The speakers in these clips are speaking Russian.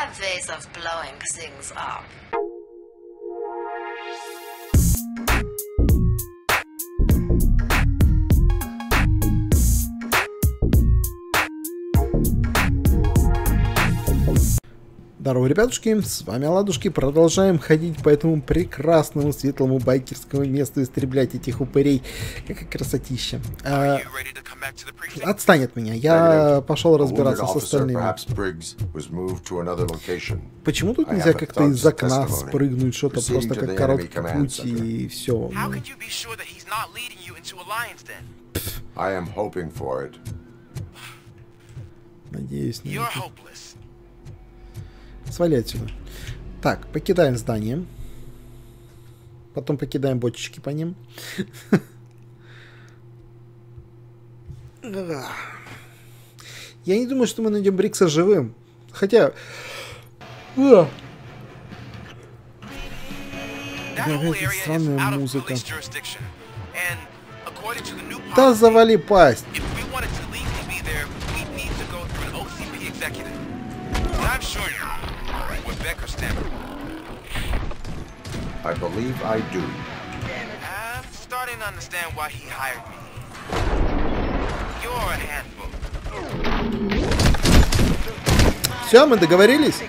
have ways of blowing things up. Здорово, ребятушки, с вами Ладушки. Продолжаем ходить по этому прекрасному светлому байкерскому месту, истреблять этих упырей. Какая красотища. А, отстань от меня, я пошел разбираться с остальными. Почему тут нельзя как-то из окна спрыгнуть, что-то просто как короткий путь и все. Надеюсь, hopeless. Свали отсюда. Так, покидаем здание. Потом покидаем бочечки по ним. Я не думаю, что мы найдем Брикса живым. Хотя... А, Какая-то странная музыка. Да завали пасть. I'm sure Becker stamp. I believe I do. I'm starting to understand why he hired me. You're a handbook. Все, мы договорились?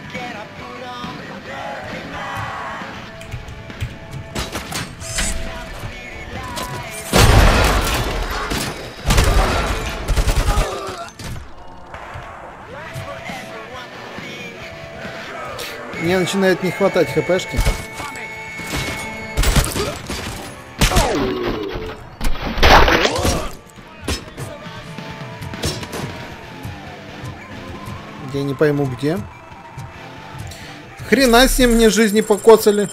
Мне начинает не хватать хпшки. Я не пойму где. Хрена с ним мне жизни покоцали.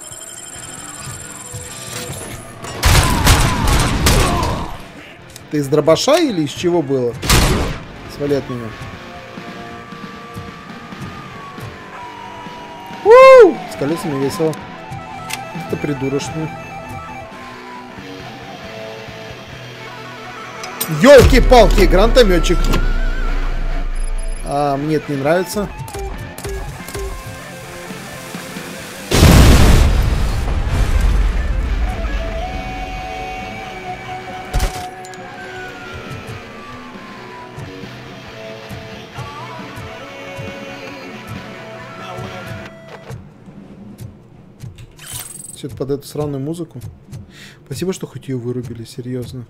Ты из дробаша или из чего было? Свали от меня. У! С колесами весело. Это придурочно. Ёлки-палки, гранатометчик. А, мне это не нравится. Под эту сраную музыку. Спасибо, что хоть ее вырубили, серьезно.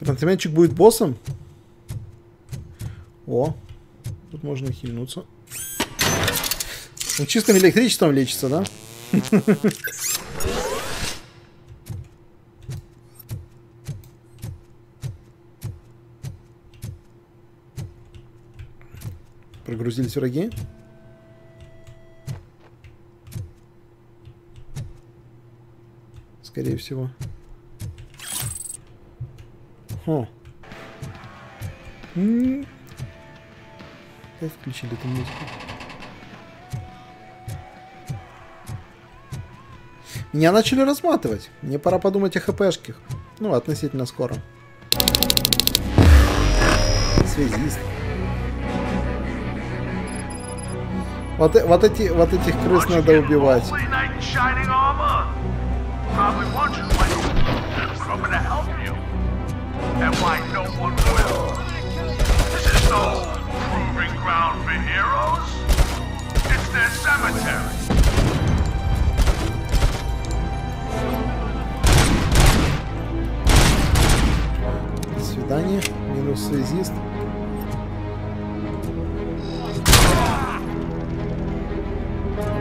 Гранатометчик будет боссом? О, тут можно хильнуться. Он чистым электричеством лечится, да? Прогрузились враги. Скорее всего. Хо. М. Опять включили эту музыку. Меня начали разматывать. Мне пора подумать о хпшках. Ну, относительно скоро. Связист. Вот, э- вот, эти, вот этих крыс надо убивать. Probably wondering why nobody's coming to help you. And why no one will. This is no proving ground for heroes. It's their cemetery. До свидания. Минус связист.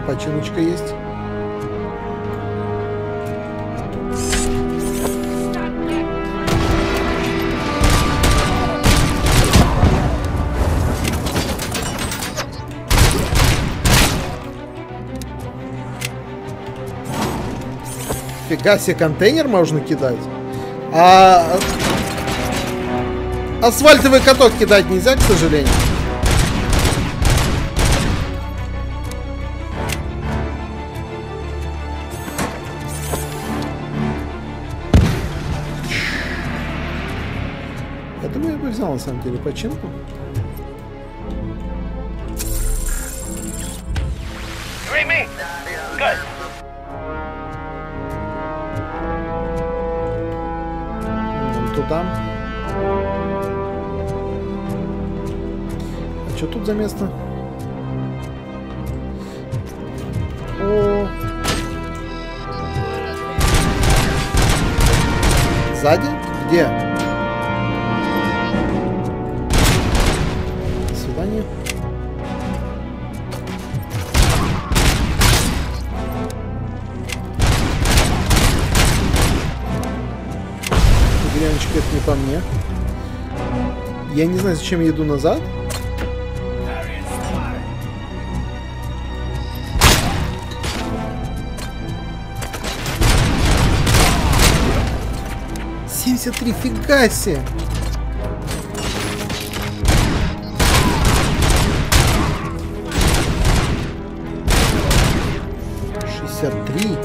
Починочка есть. Фига себе, контейнер можно кидать. А асфальтовый каток кидать нельзя, к сожалению. Я думаю, я бы взял на самом деле починку. Туда. А что тут за место? О. Сзади? Где? Это не по мне. Я не знаю, зачем я иду назад. Семьдесят три, фига себе! Шестьдесят три.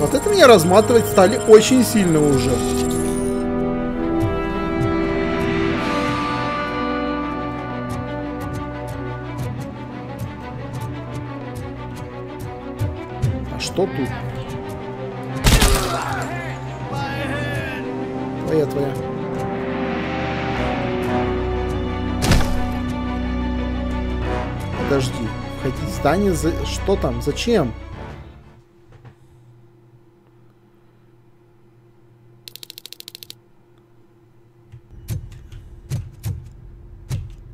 Вот это меня разматывать стали очень сильно уже. Здание за... Что там? Зачем?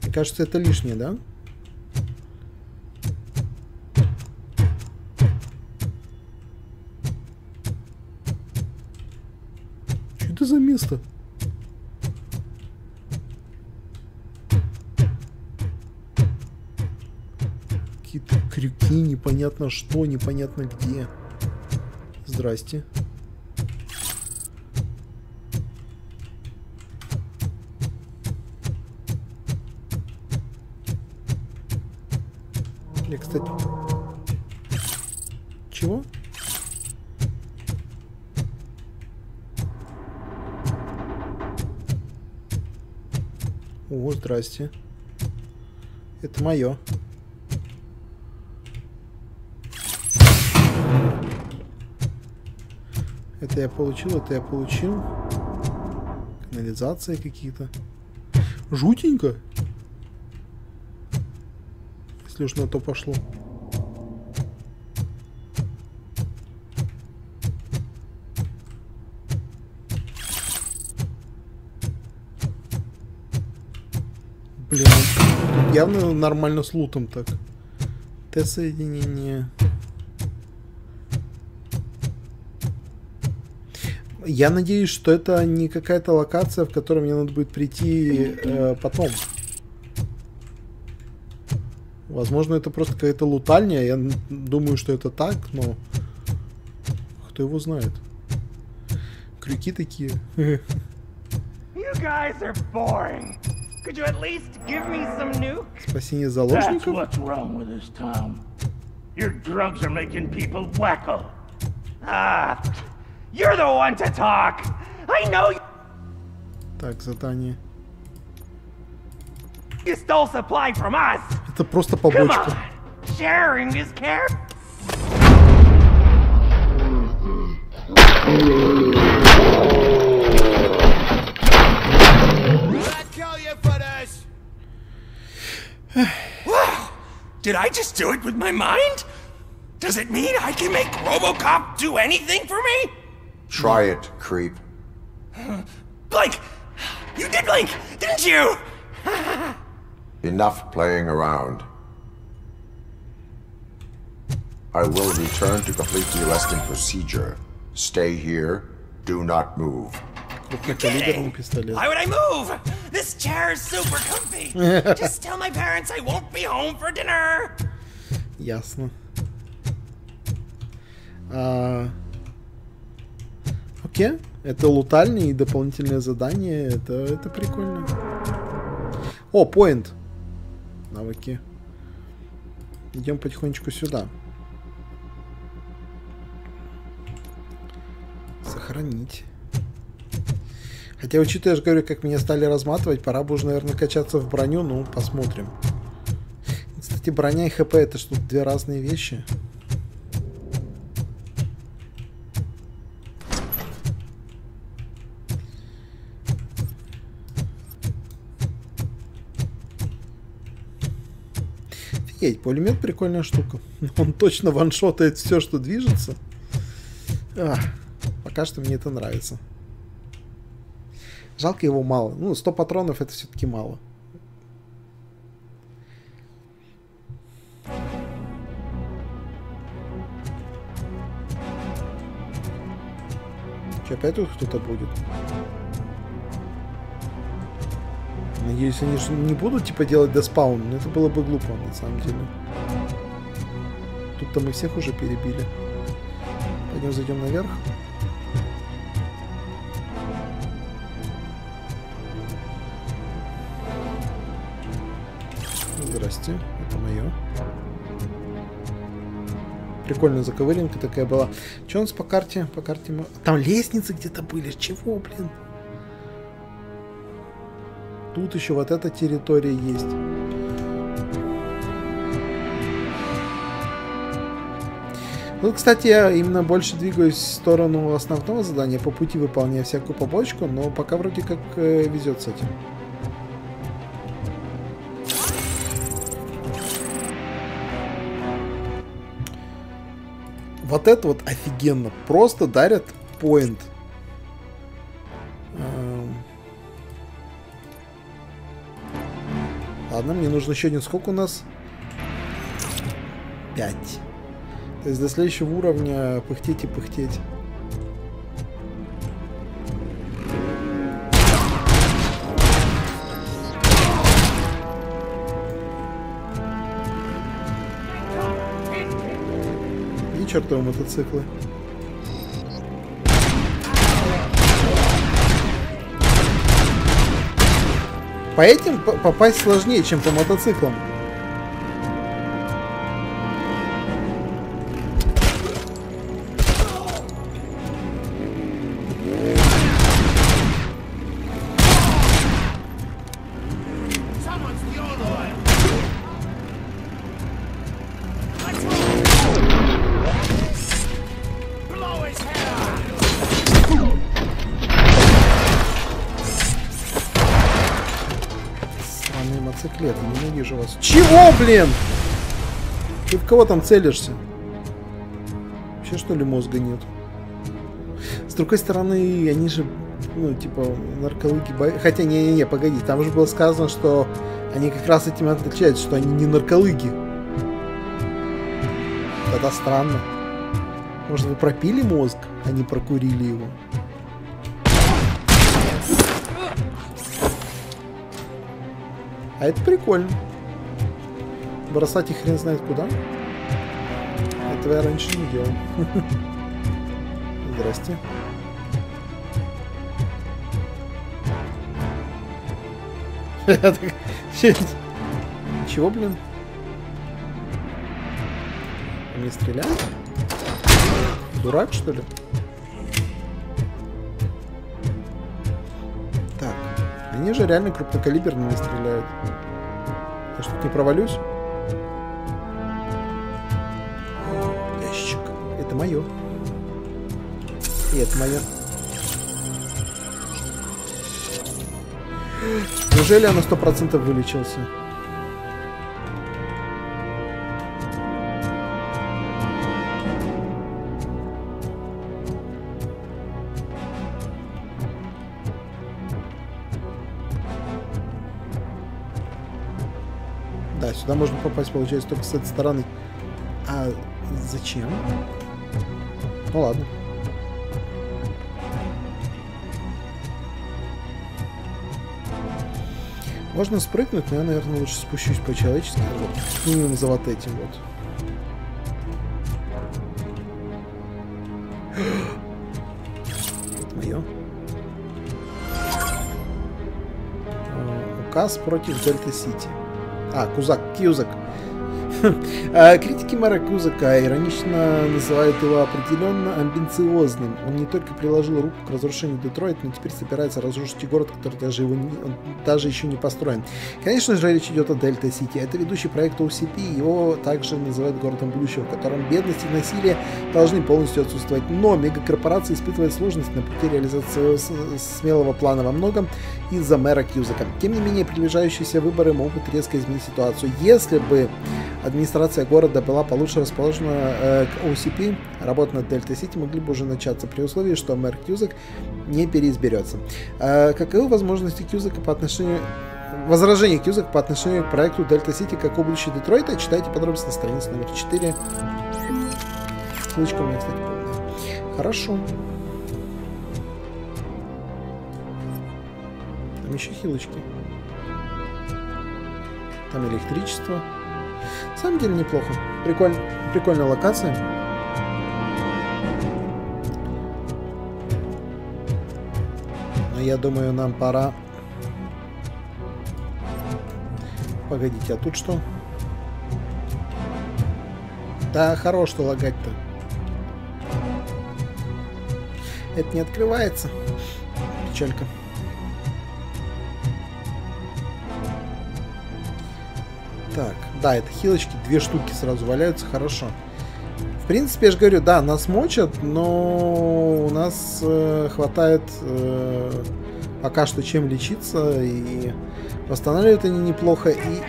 Мне кажется, это лишнее, да? Что Какие-то крюки, непонятно что, непонятно где. Здрасте. Я, кстати... Чего? О, здрасте. Это мое. Это я получил, это я получил. Канализация какие-то. Жутенько. Если уж на то пошло. Блин, ну, явно нормально с лутом так. Т-соединение. Я надеюсь, что это не какая-то локация, в которой мне надо будет прийти э, потом. Возможно, это просто какая-то лутальня. Я думаю, что это так, но кто его знает. Крюки такие. You guys are boring. Could you at least give me some nukes? Спасение заложников. Your drugs are making people wacko. Ah, you're the one to talk. I know Так, задание. you stole supply from us. Это просто Come побочка. on. Sharing is care. Wow! Did I just do it with my mind? Does it mean I can make Robocop do anything for me? Try it, creep. Blink! You did blink, didn't you? Enough playing around. I will return to complete the arresting procedure. Stay here. Do not move. Крупнокалиберный пистолет. Why would I move? This chair is super comfy. Just tell my parents I won't be home for dinner. Ясно. А, Окей. Это лутальные и дополнительное задание. Это, это прикольно. О, поинт. Навыки. Идем потихонечку сюда. Сохранить. Хотя, учитывая, я говорю, как меня стали разматывать, пора бы уже, наверное, качаться в броню. Ну, посмотрим. Кстати, броня и ХП это что, две разные вещи? Офигеть, пулемет прикольная штука. Он точно ваншотает все, что движется. Ах, пока что мне это нравится. Жалко его мало. Ну, 100 патронов это все-таки мало. Че, опять тут кто-то будет? Надеюсь, они же не будут типа делать деспаун. Но это было бы глупо, на самом деле. Тут-то мы всех уже перебили. Пойдем зайдем наверх. Здрасте, это мое. Прикольная заковыринка такая была. Что у нас по карте? По карте мы... Там лестницы где-то были. Чего, блин? Тут еще вот эта территория есть. Ну, кстати, я именно больше двигаюсь в сторону основного задания, по пути выполняя всякую побочку, но пока вроде как э, везет с этим. Вот это вот офигенно. Просто дарят поинт. Ладно, мне нужно еще один. Сколько у нас? Пять. То есть до следующего уровня пыхтеть и пыхтеть. И чертовы мотоциклы. По этим попасть сложнее, чем по мотоциклам. Блин? Ты в кого там целишься? Вообще, что ли, мозга нет? С другой стороны, они же, ну, типа, нарколыги... Хотя, не-не-не, погоди, там же было сказано, что они как раз этим отличаются, что они не нарколыги. Это странно. Может, вы пропили мозг, а не прокурили его? А это прикольно. Бросать их хрен знает куда. Этого я раньше не делал. Здрасте. Чего, блин? Мне стреляют? Дурак, что ли? Так. Они же реально крупнокалиберными стреляют. Я что, не провалюсь? Это мое. И это мое. Неужели я на сто процентов вылечился? Да, сюда можно попасть, получается, только с этой стороны. А зачем? Ну ладно. Можно спрыгнуть, но я, наверное, лучше спущусь по-человечески. Вот, как минимум за вот этим вот. Мое. А, Указ против Дельта Сити. А, Кузак, Кьюзак. А, Критики мэра Кьюзака иронично называют его определенно амбициозным. Он не только приложил руку к разрушению Детройта, но теперь собирается разрушить город, который даже, его не- он даже еще не построен. Конечно же, речь идет о Дельта Сити. Это ведущий проект OCP. Его также называют городом будущего, в котором бедность и насилие должны полностью отсутствовать. Но мегакорпорация испытывает сложности на пути реализации своего смелого плана во многом из-за мэра Кьюзака. Тем не менее, приближающиеся выборы могут резко изменить ситуацию. Если бы администрация города была получше расположена э, к OCP, работа над Дельта Сити могли бы уже начаться при условии, что мэр Кьюзак не переизберется. Э, каковы возможности Кьюзака по отношению Возражение Кьюзак по отношению к проекту Дельта Сити как облачи Детройта. Читайте подробности на странице номер 4. Ссылочка у меня, кстати, полная. Хорошо. Там еще хилочки. Там электричество. На самом деле неплохо. Прикольно, прикольная локация. Но я думаю, нам пора... Погодите, а тут что? Да, хорош что лагать-то. Это не открывается. Печалька. Так, да, это хилочки, две штуки сразу валяются, хорошо. В принципе, я же говорю, да, нас мочат, но у нас э, хватает э, пока что чем лечиться, и восстанавливают они неплохо, и...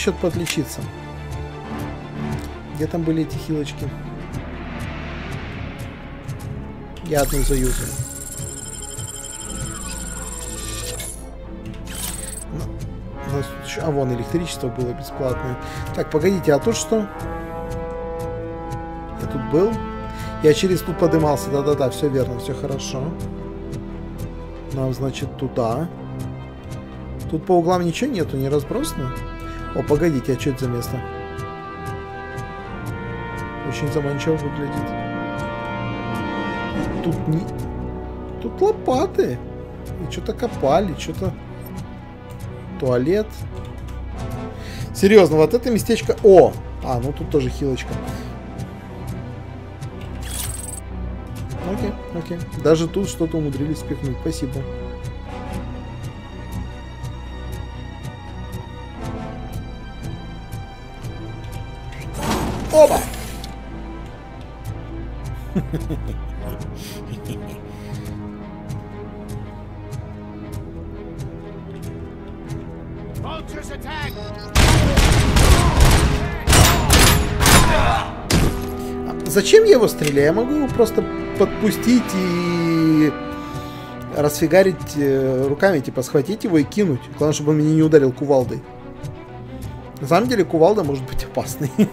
насчет подлечиться. Где там были эти хилочки? Я одну заюзаю. Ну, А, вон, электричество было бесплатное. Так, погодите, а тут что? Я тут был? Я через тут подымался, да-да-да, все верно, все хорошо. Нам, значит, туда. Тут по углам ничего нету, не разбросано? О, погодите, а что это за место? Очень заманчиво выглядит. Тут не... Тут лопаты. И что-то копали, что-то... Туалет. Серьезно, вот это местечко... О! А, ну тут тоже хилочка. Окей, окей. Даже тут что-то умудрились спихнуть. Спасибо. Я его стреляю? Я могу его просто подпустить и расфигарить э, руками, типа схватить его и кинуть. Главное, чтобы он меня не ударил кувалдой. На самом деле кувалда может быть опасной.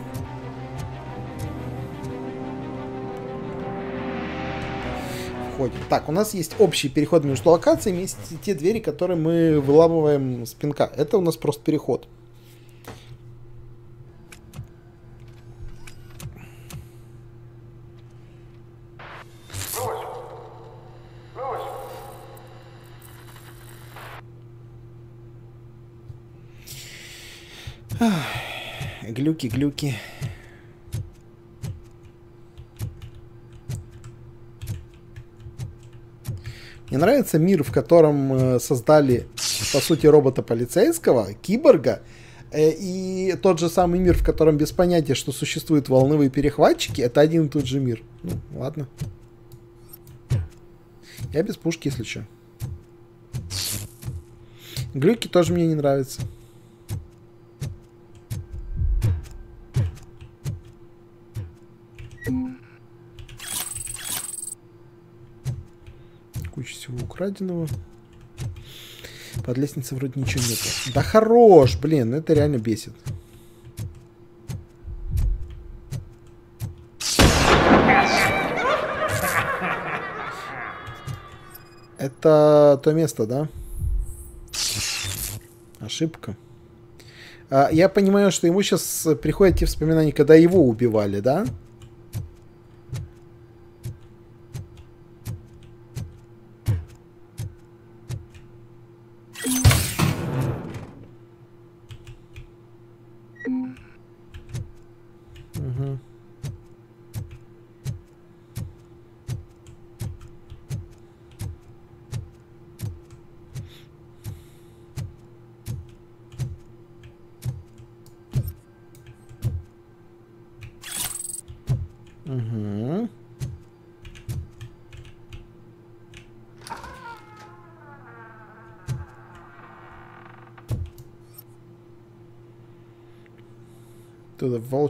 Входим. Так, у нас есть общий переход между локациями, есть те двери, которые мы выламываем с пинка. Это у нас просто переход. Глюки, глюки. Мне нравится мир, в котором э, создали, по сути, робота полицейского, киборга, э, и тот же самый мир, в котором без понятия, что существуют волновые перехватчики, это один и тот же мир. Ну, ладно. Я без пушки, если что. Глюки тоже мне не нравятся. Куча всего украденного. Под лестницей вроде ничего нету. Да хорош, блин, это реально бесит. Это то место, да? Ошибка. А, я понимаю, что ему сейчас приходят те воспоминания, когда его убивали, да?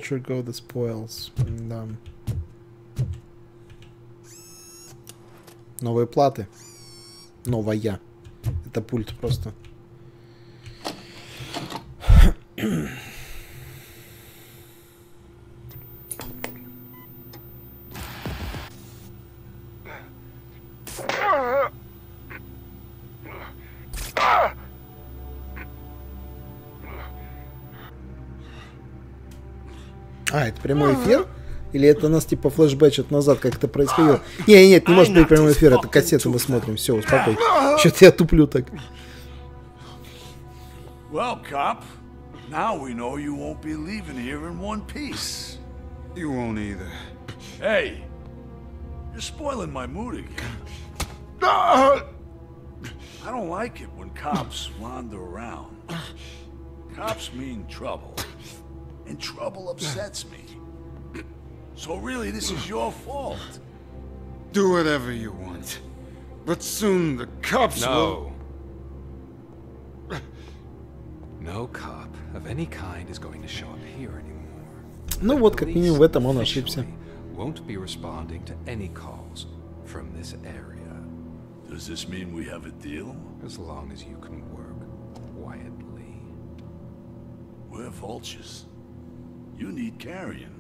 Vulture go the spoils. Да. Новые платы. Новая. Это пульт просто. Прямой эфир? Или это нас типа флешбэчит назад, как это происходило? Не, нет, не может быть прямой эфир, это кассету мы смотрим. Все, успокойся. Что-то я туплю так. Well, cop, now we know you won't be leaving here in one piece. You won't either. Hey, you're spoiling my mood again. Ah! I don't like it when cops wander around. Cops mean trouble, and trouble upsets me. So really, this is your fault. Do whatever you want. But soon the cops will... No. No cop of any kind is going to show up here anymore. Ну вот, как минимум в этом он ошибся. Officially Won't be responding to any calls from this area Does this mean we have a deal? as long as you can work quietly. We're vultures. You need carrion.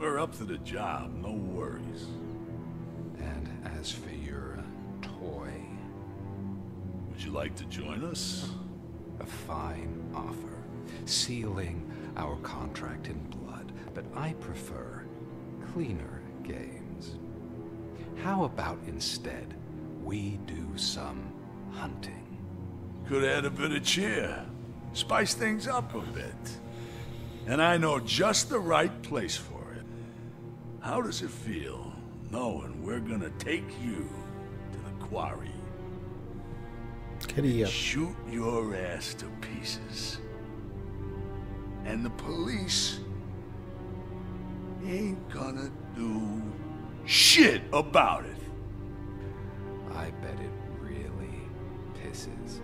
We're up to the job, no worries. And as for your toy, Would you like to join us? a fine offer, sealing our contract in blood, but I prefer cleaner games. How about instead we do some hunting? Could add a bit of cheer. Spice things up a bit. And I know just the right place for it. How does it feel knowing we're gonna take you to the quarry? Shoot your ass to pieces. And the police ain't gonna do shit about it. I bet it really pisses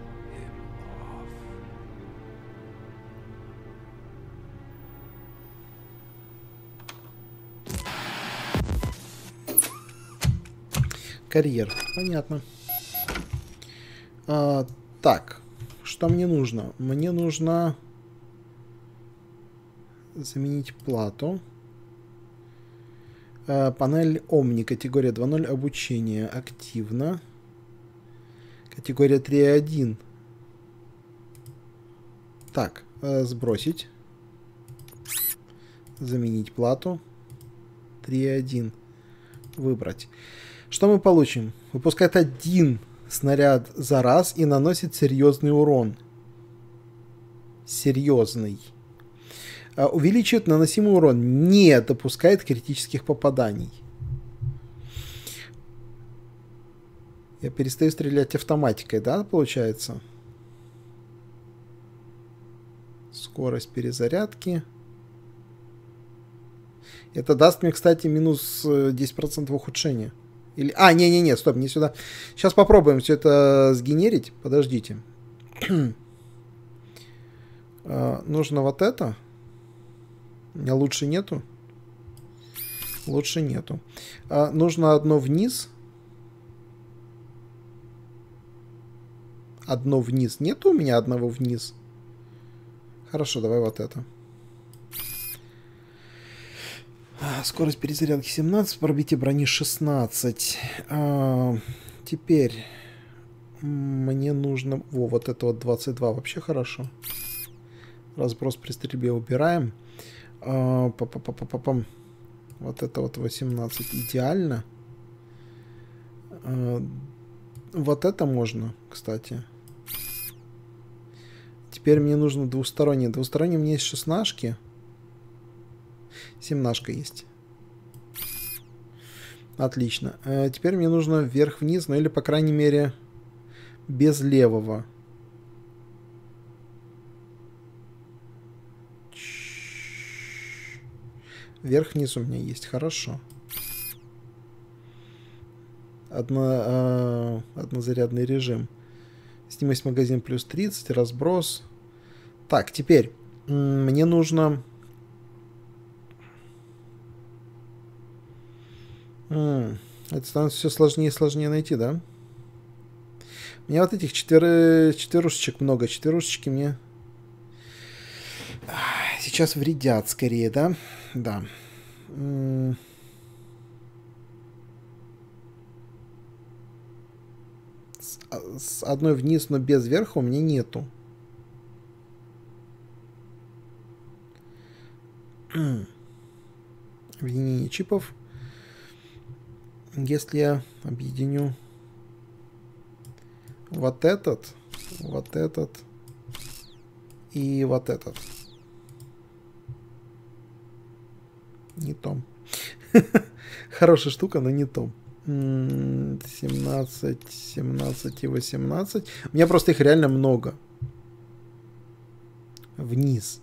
Карьер. Понятно. А, так, что мне нужно? Мне нужно заменить плату. А, панель Omni, категория 2.0, обучение, активно. Категория 3.1. Так, э, сбросить. Заменить плату. 3.1. Выбрать. Что мы получим? Выпускает один снаряд за раз и наносит серьезный урон. Серьезный. А, Увеличивает наносимый урон. Не допускает критических попаданий. Я перестаю стрелять автоматикой, да, получается? Скорость перезарядки. Это даст мне, кстати, минус э, 10% ухудшения. Или... А, не-не-не, стоп, не сюда. Сейчас попробуем все это сгенерить. Подождите. А, Нужно вот это. У меня лучше нету. Лучше нету. А, Нужно одно вниз. Одно вниз. Нету у меня одного вниз. Хорошо, давай вот это. А, Скорость перезарядки 17, пробитие брони 16. А, теперь мне нужно... Во, вот это вот 22 вообще хорошо. Разброс при стрельбе убираем. А, па-па-па-па-пам. Вот это вот 18 идеально. А, вот это можно, кстати. Теперь мне нужно. Двустороннее у меня есть шестнашки. Семнашка есть. Отлично. Э, теперь мне нужно вверх-вниз, ну или, по крайней мере, без левого. Вверх-вниз у меня есть. Хорошо. Одно, э, однозарядный режим. Снимость магазин плюс 30, разброс. Так, теперь мне нужно... Это становится все сложнее и сложнее найти, да? У меня вот этих четверы... четверушечек много. Четверушечки мне сейчас вредят скорее, да? Да. С, а- с одной вниз, но без верха у меня нету. Объединение чипов. Если я объединю вот этот, вот этот и вот этот. Не том. Хорошая штука, но не том. М, 17, 17 и 18. У меня просто их реально много. Вниз.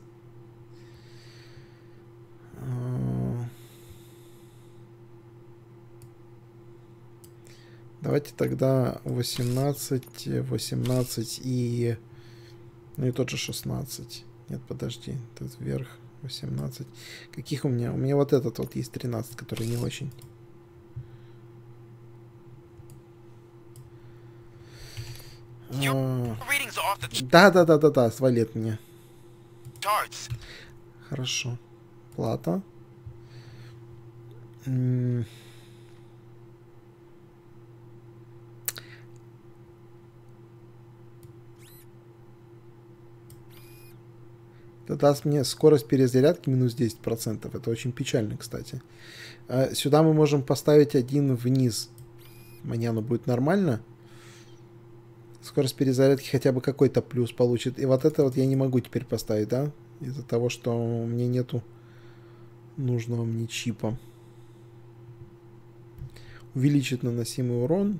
А. Давайте тогда 18, 18 и... Ну и тот же 16. Нет, подожди. Тут вверх 18. Каких у меня? У меня вот этот вот есть 13, который не очень. А, readings are off the Да, да, да, да, да, свали от меня. charts. Хорошо. Плата. М. Это даст мне скорость перезарядки минус 10%. Это очень печально, кстати. А, Сюда мы можем поставить один вниз. Мне оно будет нормально. Скорость перезарядки хотя бы какой-то плюс получит. И вот это вот я не могу теперь поставить, да? Из-за того, что у меня нету нужного мне чипа. Увеличит наносимый урон.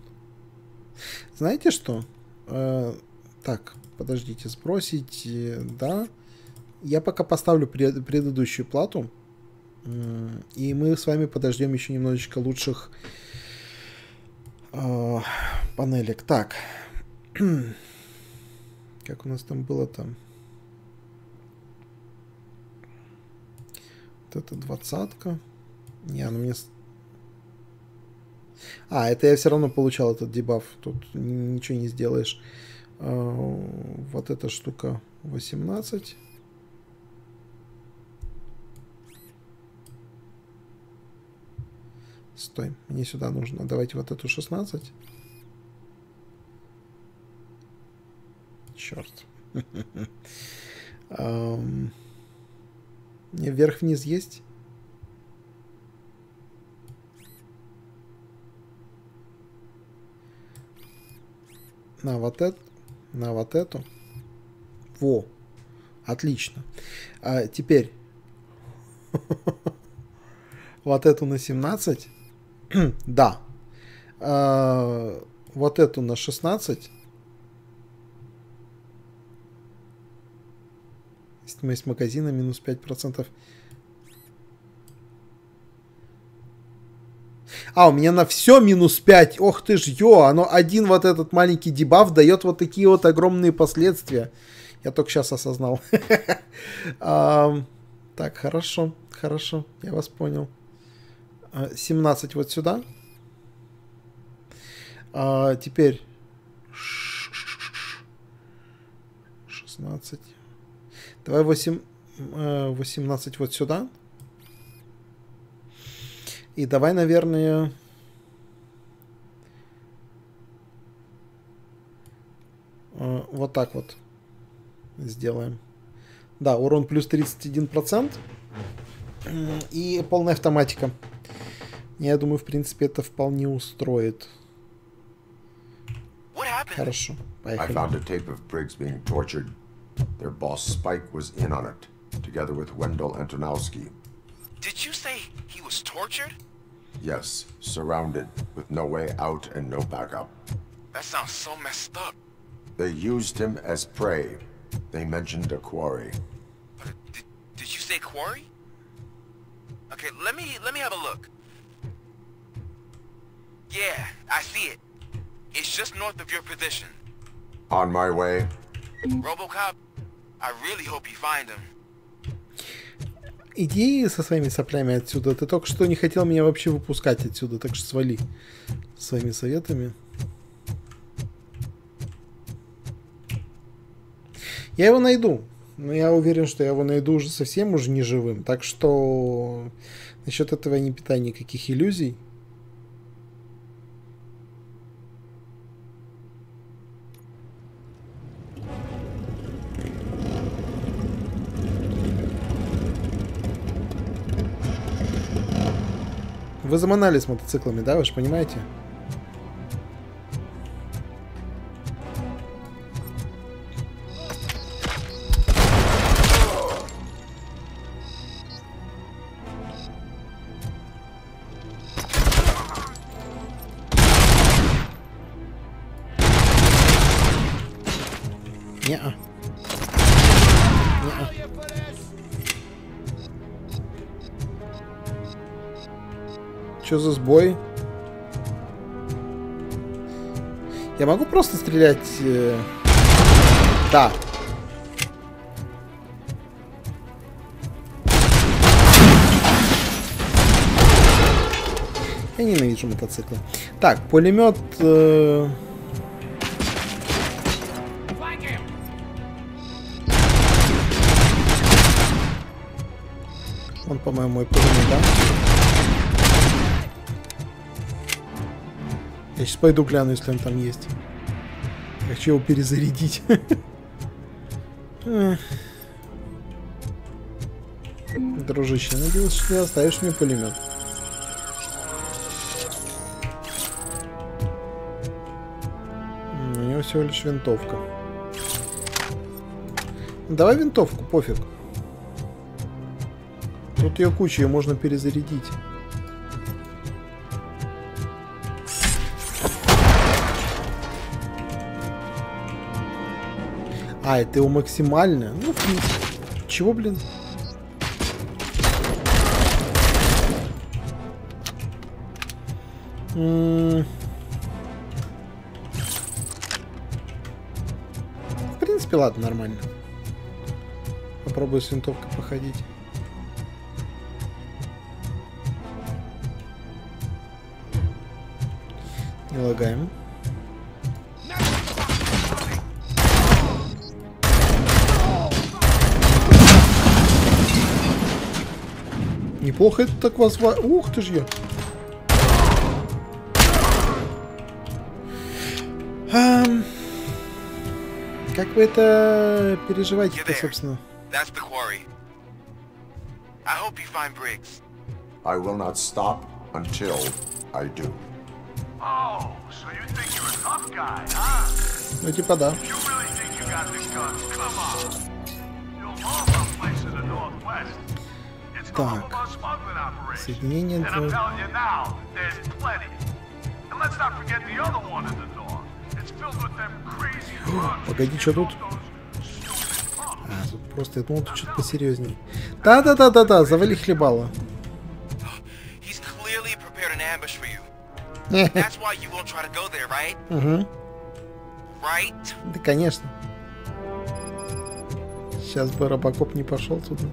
Знаете что? Э, так, подождите, сбросить, э, да. Я пока поставлю пред- предыдущую плату. И мы с вами подождем еще немножечко лучших э, панелек. Так. Как у нас там было там? Вот это двадцатка. Не, она мне... А, это я все равно получал этот дебаф. Тут ничего не сделаешь. А, Вот эта штука 18. Стой, мне сюда нужно. Давайте вот эту 16. Черт. Вверх-вниз есть? На вот это. На вот эту. Во. Отлично. А теперь. Вот эту на 17. да. А, вот эту на 16. Стоимость магазина минус 5%. А, у меня на все минус 5. Ох ты ж, ё, оно один вот этот маленький дебаф дает вот такие вот огромные последствия. Я только сейчас осознал. Так, хорошо, хорошо, я вас понял. А, 17 вот сюда. А, Теперь 16. Давай 8, э, 18 вот сюда. И давай, наверное... э, Вот так вот сделаем. Да, урон плюс 31%. М, И полная автоматика. Я думаю, в принципе, это вполне устроит. What happened? Хорошо, I поехали. found a tape of Briggs being tortured. Their boss Spike was in on it, together with Wendell Antonowski. Did you say he was tortured? Yes, surrounded, with no way out and no backup. That sounds so messed up. They used him as prey. They mentioned a quarry. But did, did you say quarry? Okay, let me let me have a look. Yeah, I see it. It's just north of your position. On my way. RoboCop, I really hope you find him. Иди со своими соплями отсюда. Ты только что не хотел меня вообще выпускать отсюда, так что свали своими советами. Я его найду. Но я уверен, что я его найду уже совсем уже не живым. Так что насчет этого я не питаю никаких иллюзий. Вы заманали с мотоциклами, да, вы же понимаете? Сбой? Я могу просто стрелять... э, Да. Я ненавижу мотоциклы. Так, пулемет... э, Он, по-моему, мой пулемет, да? Я сейчас пойду гляну, если он там есть. Я хочу его перезарядить. Дружище, надеюсь, что ты оставишь мне пулемет. У него всего лишь винтовка. Давай винтовку, пофиг. Тут ее куча, ее можно перезарядить. А, это его максимальная. Ну. Чего, блин? В принципе, ладно, нормально. Попробую с винтовкой походить. Не лагаем. Неплохо это так вас... ва- Ух ты ж я. Ам, Как вы это переживаете-то, собственно? That's the quarry. I hope you find Briggs. I will not stop until I do. Oh, so you think you're a tough guy, huh? Ну, типа да. You really think you got the guns? Come on. You'll love our place in the Northwest. Operation. Соединение. Погоди, что тут? А, тут просто, я думал, тут что-то посерьезней. Да-да-да-да-да, завали хлебало. Угу. Да, конечно. Сейчас бы Робокоп не пошел туда.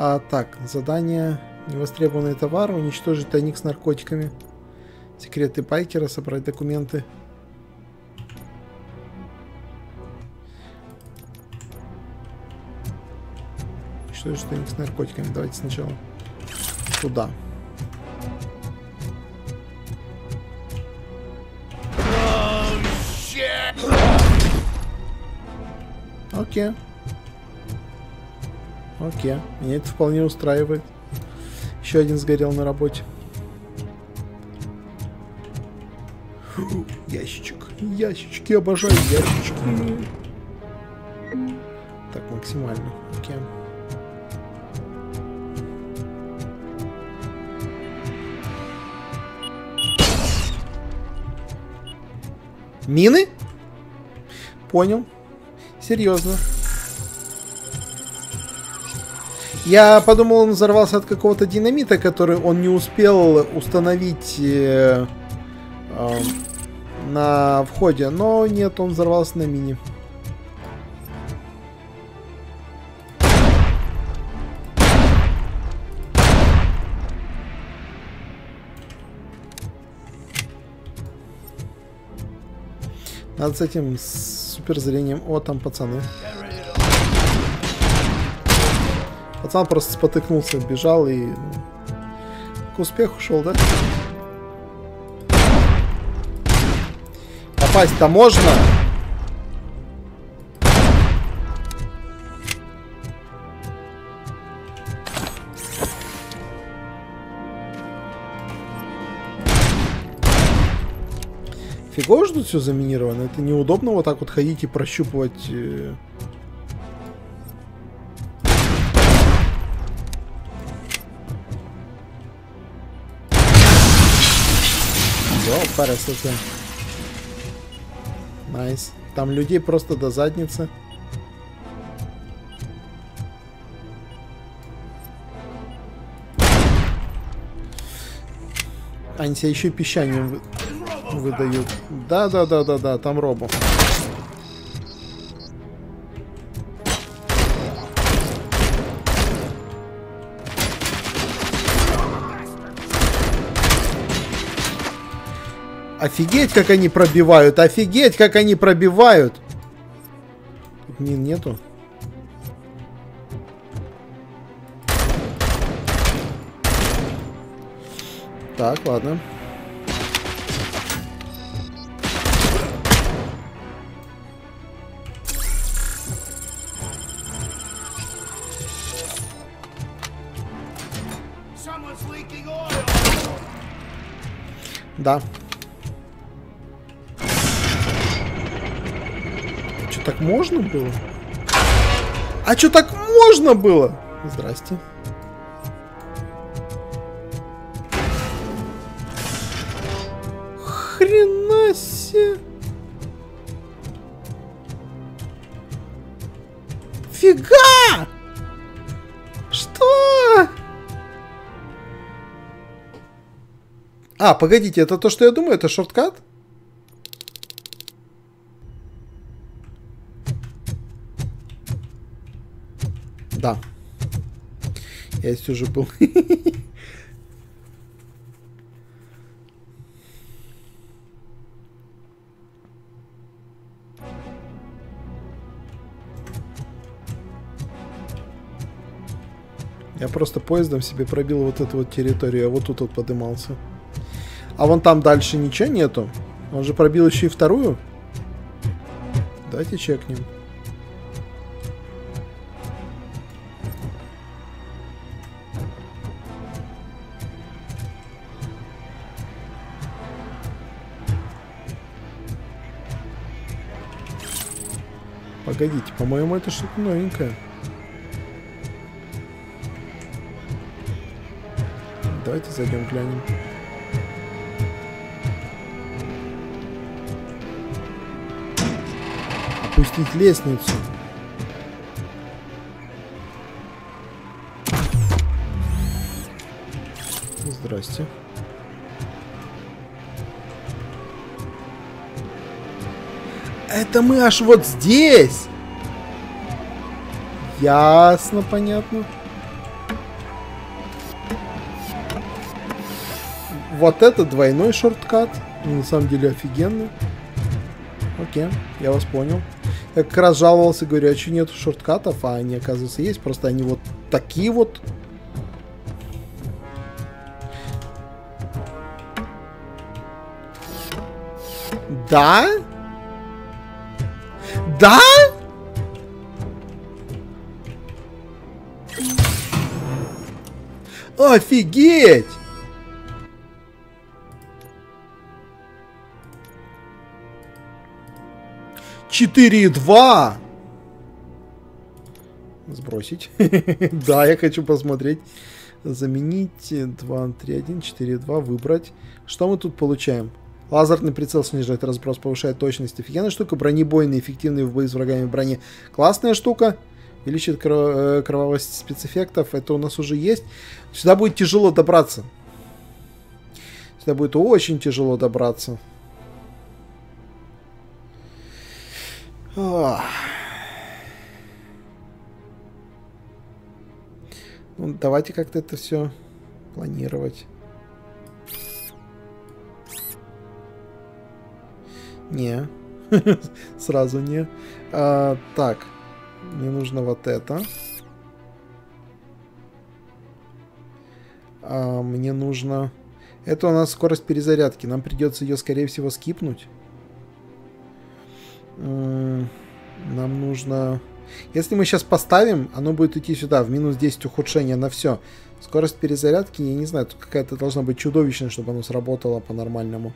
А, так, задание невостребованный товар, уничтожить тайник с наркотиками, секреты байкера, собрать документы. Уничтожить тайник с наркотиками. Давайте сначала туда. Окей. Окей. Меня это вполне устраивает. Еще один сгорел на работе. Фу, Ящичек. Ящички, обожаю ящички. Так, максимально. Окей. Мины? Понял. Серьезно. Я подумал, он взорвался от какого-то динамита, который он не успел установить э, э, на входе. Но нет, он взорвался на мини. Надо с этим суперзрением. О, там пацаны. Пацан просто спотыкнулся, бежал и ну, к успеху шел, да? Попасть-то можно? Фигово тут все заминировано. Это неудобно вот так вот ходить и прощупывать. О, красота. Nice. Там людей просто до задницы. Они себя еще песчанием вы- выдают. Да, да, да, да, да, там робо. Офигеть, как они пробивают! Офигеть, как они пробивают! Мин нету. Так, ладно. Да. Так можно было? А что, так можно было? Здрасте. Хрена себе. Фига! Что? А, погодите, это то, что я думаю, это шорткат? Да. Я здесь уже был. Я просто поездом себе пробил вот эту вот территорию, а вот тут вот подымался. А вон там дальше ничего нету. Он же пробил еще и вторую. Давайте чекнем. Погодите, по-моему, это что-то новенькое. Давайте зайдем глянем. Опустить лестницу. Здрасте. Это мы аж вот здесь. Ясно, понятно. Вот это двойной шорткат. На самом деле офигенно. Окей, я вас понял. Я как раз жаловался, говорю, а что нет шорткатов, а они, оказывается, есть. Просто они вот такие вот. Да? Да? Офигеть! Четыре и два. Сбросить. да, я хочу посмотреть. Заменить 2, 3, 1, 4, 2, выбрать. Что мы тут получаем? Лазерный прицел снижает разброс, повышает точность. Офигенная штука. Бронебойный, эффективный в бою с врагами в броне. Классная штука. Увеличит кро- э, кровавость спецэффектов. Это у нас уже есть. Сюда будет тяжело добраться. Сюда будет очень тяжело добраться. Ах. Ну, давайте как-то это все планировать. Не. Сразу не. А, так. Мне нужно вот это. А, мне нужно... Это у нас скорость перезарядки. Нам придется ее, скорее всего, скипнуть. Нам нужно... Если мы сейчас поставим, оно будет идти сюда, в минус 10 ухудшения на все. Скорость перезарядки, я не знаю, какая-то должна быть чудовищная, чтобы оно сработало по-нормальному.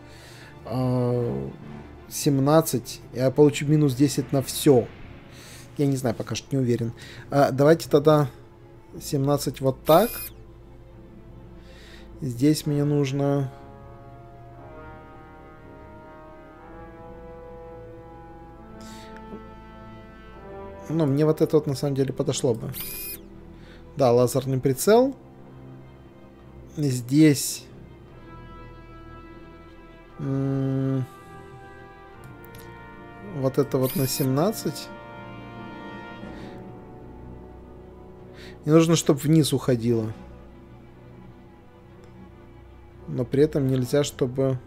А, 17. Я получу минус 10 на все. Я не знаю, пока что не уверен. А, давайте тогда 17 вот так. Здесь мне нужно... Ну, мне вот это вот на самом деле подошло бы. Да, лазерный прицел. Здесь... Вот это вот на 17. Мне нужно, чтобы вниз уходило. Но при этом нельзя, чтобы...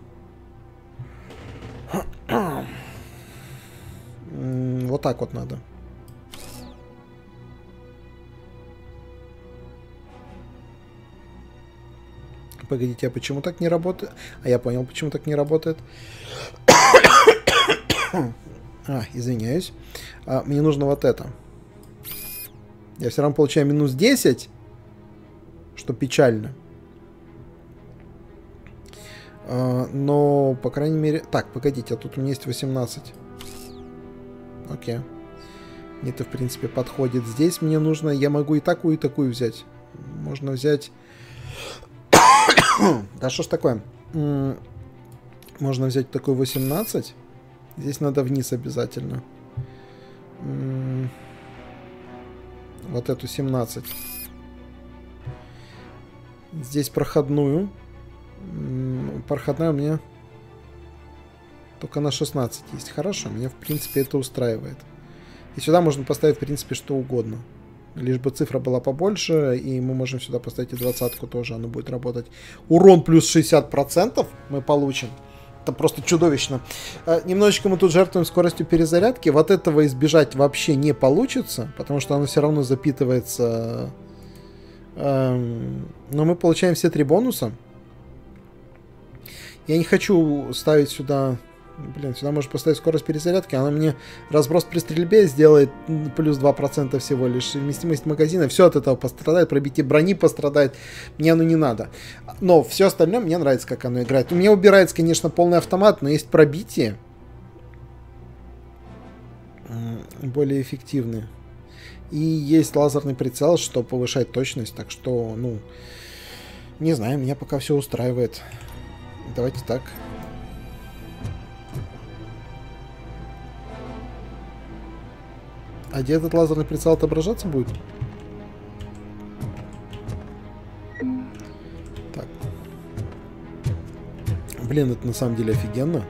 Вот так вот надо. Погодите, а почему так не работает? А я понял, почему так не работает. А, извиняюсь. А, мне нужно вот это. Я все равно получаю минус 10, что печально. А, но, по крайней мере... Так, погодите, а тут у меня есть 18. Окей. Мне это, в принципе, подходит. Здесь мне нужно... Я могу и такую, и такую взять. Можно взять... да что ж такое? Можно взять такой 18. Здесь надо вниз обязательно. Вот эту 17. Здесь проходную. Проходная у меня только на 16 есть. Хорошо, меня в принципе это устраивает. И сюда можно поставить в принципе что угодно. Лишь бы цифра была побольше, и мы можем сюда поставить и двадцатку тоже, она будет работать. Урон плюс 60% мы получим. Это просто чудовищно. А, Немножечко мы тут жертвуем скоростью перезарядки. Вот этого избежать вообще не получится, потому что оно все равно запитывается. Эм, Но мы получаем все три бонуса. Я не хочу ставить сюда... Блин, сюда можно поставить скорость перезарядки. Она мне разброс при стрельбе сделает плюс 2% всего лишь. Вместимость магазина. Все от этого пострадает. Пробитие брони пострадает. Мне оно не надо. Но все остальное мне нравится, как оно играет. У меня убирается, конечно, полный автомат, но есть пробитие. Более эффективные. И есть лазерный прицел, что повышает точность. Так что, ну... Не знаю, меня пока все устраивает. Давайте так. А где этот лазерный прицел отображаться будет? Так. Блин, это на самом деле офигенно.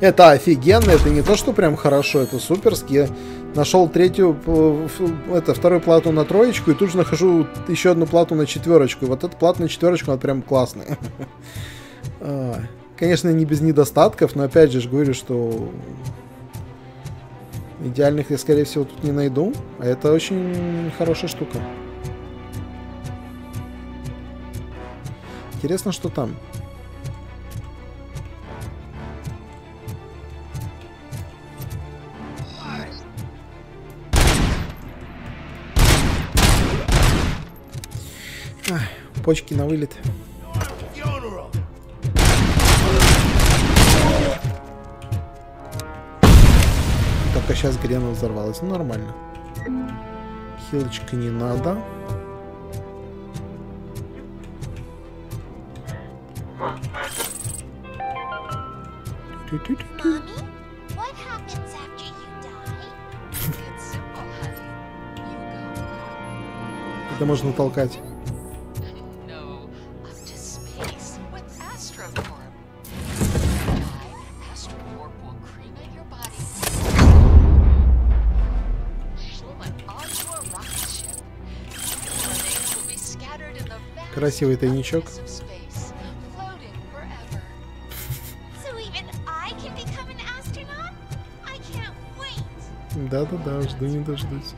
Это офигенно, это не то, что прям хорошо, это суперски. Я нашел третью, э, это, вторую плату на троечку, и тут же нахожу еще одну плату на четверочку. И вот эта плата на четверочку, она прям классная. Конечно, не без недостатков, но опять же говорю, что идеальных я, скорее всего, тут не найду. А это очень хорошая штука. Интересно, что там. Ах, почки на вылет. Только сейчас грена взорвалась. Ну, нормально. Хилочка не надо. Тю-тю-тю-тю. Mommy, what can't wait. Да-да-да, жду не дождусь.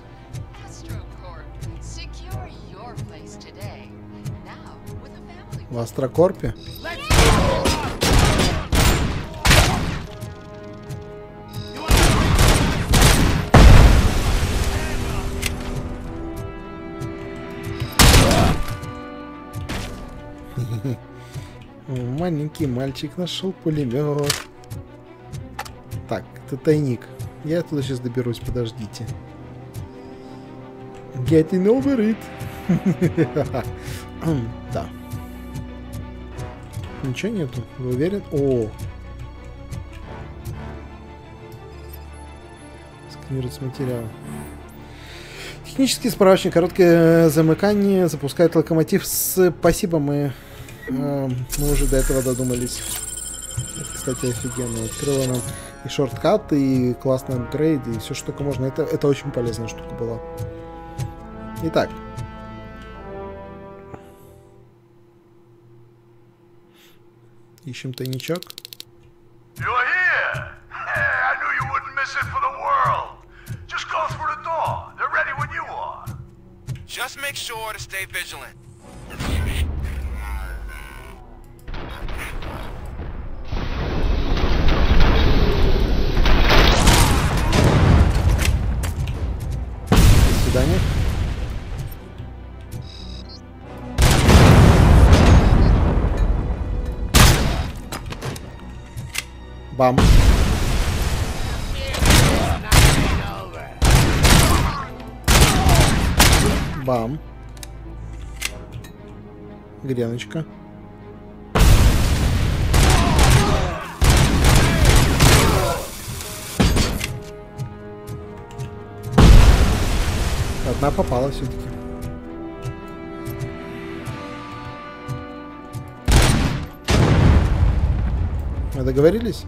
AstroCorp, secure Маленький мальчик нашел пулемет. Так, это тайник. Я туда сейчас доберусь, подождите. Getting over it. да. Ничего нету, вы уверен? О! Сканировать материал. Технический справочник, короткое замыкание, запускает локомотив. Спасибо, мы, э, мы уже до этого додумались. Это, кстати, офигенно. Открыло нам и шорткат, и классный апгрейд, и все, что только можно. Это, это очень полезная штука была. Итак. Ищем тайничок. You're Just make sure to stay vigilant. До свидания. Бам. Бам. Греночка. Одна попала все-таки. Мы договорились?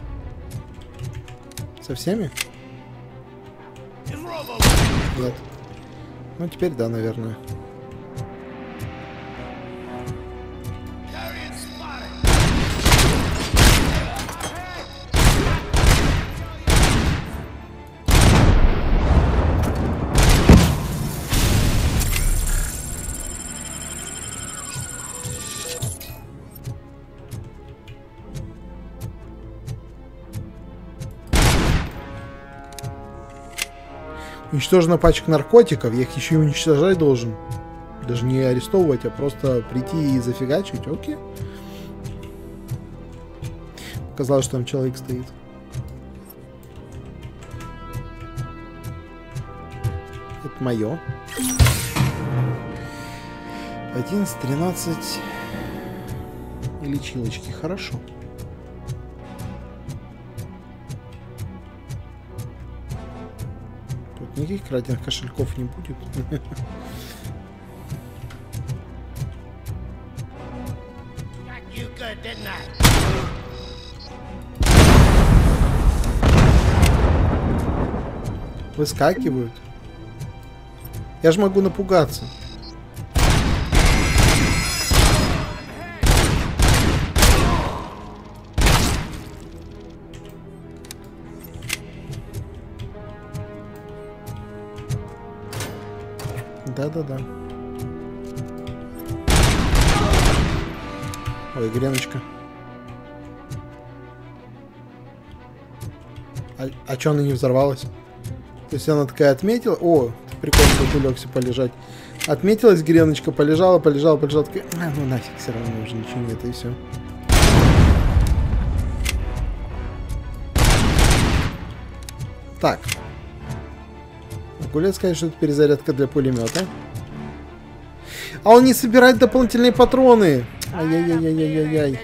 Со всеми? Нет. Ну теперь да, наверное. Уничтожена пачка наркотиков, я их еще и уничтожать должен. Даже не арестовывать, а просто прийти и зафигачить, окей. Показалось, что там человек стоит. Это мое. 11, 13 и лечилочки, хорошо. Тут никаких краденных кошельков не будет. Выскакивают. Я же могу напугаться. Да-да-да. Ой, греночка. А, а чё она не взорвалась? То есть она такая отметила... О, прикольно, тут улегся полежать. Отметилась греночка, полежала, полежала, полежала. Такая, а, ну нафиг, все равно уже ничего нет, и все. Так. Геркулес, конечно, это перезарядка для пулемета. А он не собирает дополнительные патроны. Ай-яй-яй-яй-яй-яй.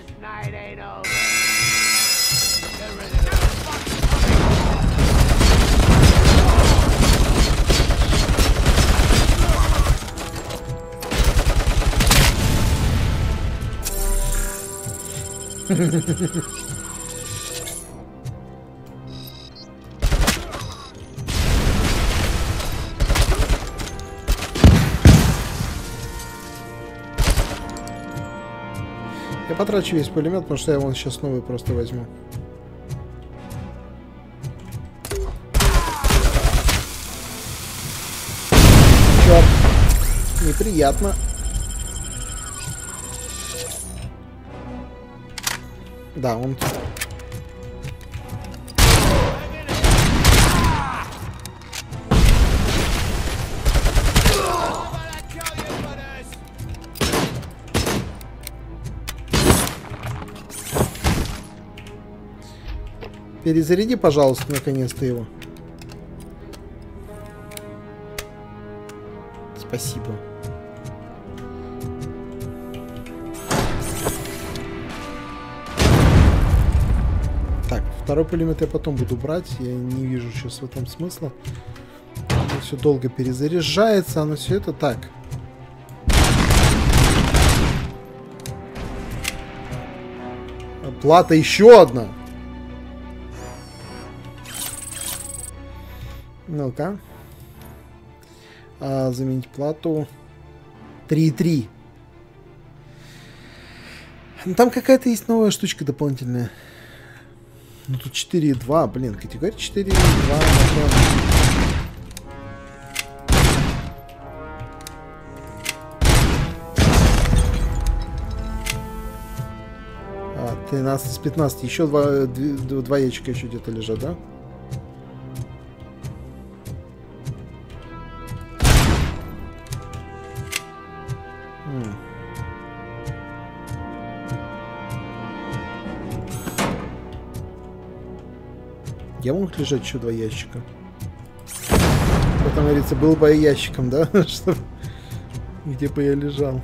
потрачу весь пулемет, потому что я вон сейчас новый просто возьму. Черт. Неприятно. Да, он тут. Перезаряди, пожалуйста, наконец-то его. Спасибо. Так, второй пулемет я потом буду брать. Я не вижу сейчас в этом смысла. Все долго перезаряжается, оно все это так. Плата еще одна. Ну-ка. А, заменить плату. 3,3. Ну, там какая-то есть новая штучка дополнительная. Ну тут 4,2, блин, категория 4,2. наверное. А, 13 из 15. Еще два, два ящика еще где-то лежат, да? Где могут лежать еще два ящика? Там говорится, был бы ящиком, да? Где бы я лежал?